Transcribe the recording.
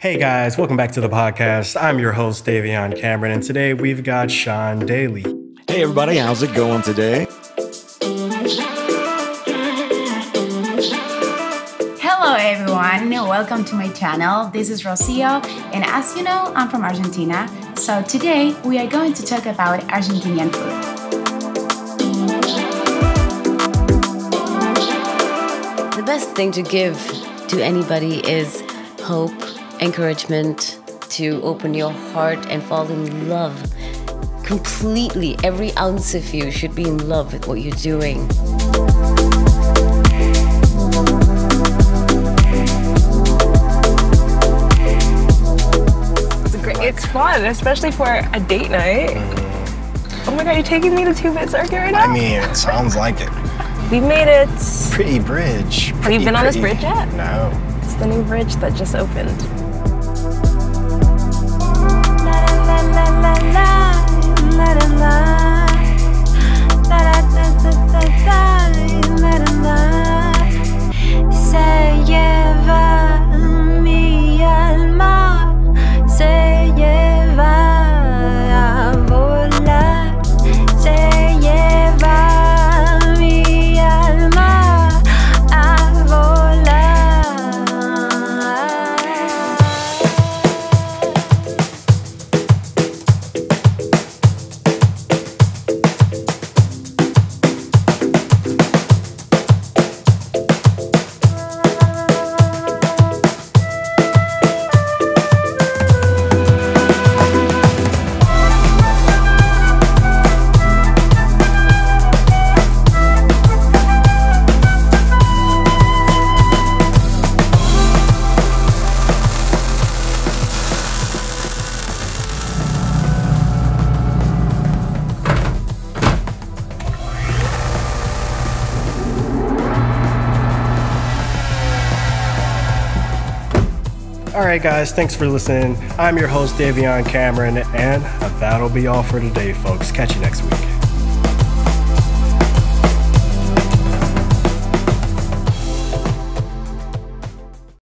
Hey guys, welcome back to the podcast. I'm your host, Davion Cameron, and today we've got Sean Daly. Hey everybody, how's it going today? Hello everyone, welcome to my channel. This is Rocio, and as you know, I'm from Argentina. So today we are going to talk about Argentinian food. The best thing to give to anybody is hope, encouragement, to open your heart and fall in love completely. Every ounce of you should be in love with what you're doing. It's, great. it's fun, especially for a date night. Mm. Oh my god, you're taking me to Two Bit Circus right now? I mean, it sounds like it. We've made it. Pretty bridge. Have you Pretty, been on this bridge yet? No. It's the new bridge that just opened. All right, guys, thanks for listening. I'm your host, Davion Cameron, and that'll be all for today, folks. Catch you next week.